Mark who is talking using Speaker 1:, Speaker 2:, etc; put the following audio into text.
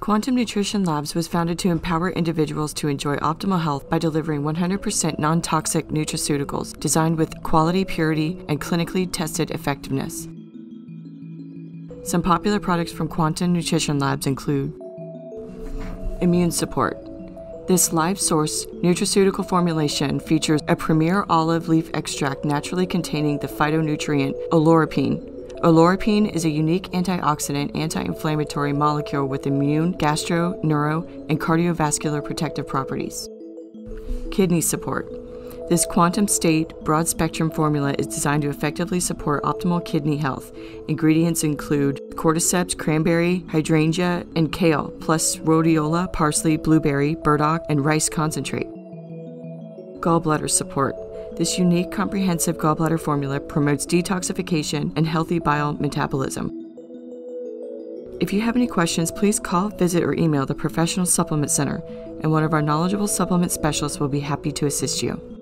Speaker 1: Quantum Nutrition Labs was founded to empower individuals to enjoy optimal health by delivering 100% non toxic nutraceuticals designed with quality, purity, and clinically tested effectiveness. Some popular products from Quantum Nutrition Labs include Immune Support. This live source nutraceutical formulation features a premier olive leaf extract naturally containing the phytonutrient oleuropein Oleuropein is a unique antioxidant anti inflammatory molecule with immune, gastro, neuro, and cardiovascular protective properties. Kidney support. This quantum state broad spectrum formula is designed to effectively support optimal kidney health. Ingredients include cordyceps, cranberry, hydrangea, and kale, plus rhodiola, parsley, blueberry, burdock, and rice concentrate. Gallbladder support. This unique, comprehensive gallbladder formula promotes detoxification and healthy bile metabolism. If you have any questions, please call, visit, or email the Professional Supplement Center, and one of our knowledgeable supplement specialists will be happy to assist you.